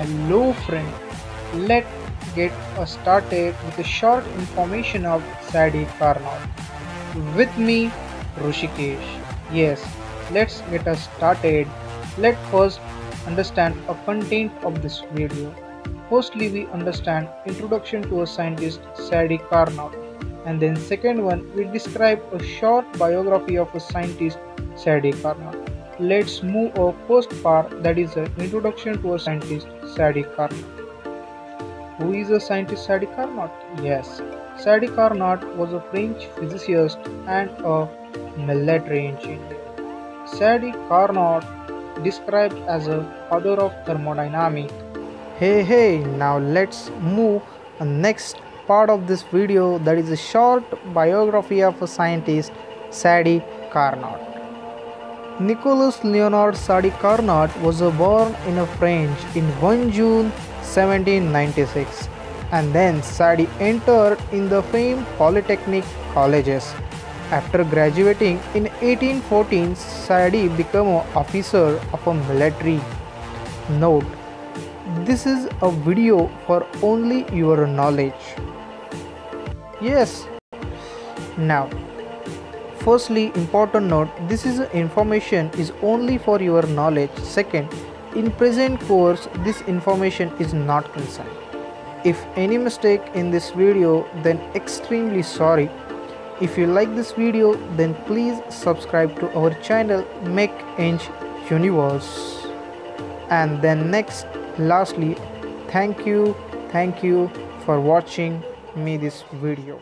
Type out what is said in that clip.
Hello friend, let's get started with a short information of Sadi Carnot. With me, Rushikesh. Yes, let's get us started. Let's first understand the content of this video. Firstly, we understand introduction to a scientist Sadi Carnot, and then second one we describe a short biography of a scientist Sadi Carnot. Let's move our first part that is an introduction to a scientist Sadi Carnot. Who is a scientist Sadi Carnot? Yes, Sadi Carnot was a French physicist and a military engineer. Sadi Carnot described as a father of thermodynamics. Hey hey, now let's move next part of this video that is a short biography of a scientist Sadi Carnot. Nicolas Leonard Sadi Carnot was born in a France in 1 June 1796 and then Sadi entered in the famed polytechnic colleges. After graduating in 1814, Sadi became an officer of a military. Note, this is a video for only your knowledge. Yes. Now, firstly important note this is information is only for your knowledge. Second in present course this information is not concerned. If any mistake in this video then extremely sorry. If you like this video then please subscribe to our channel make inch universe. And then next lastly thank you thank you for watching me this video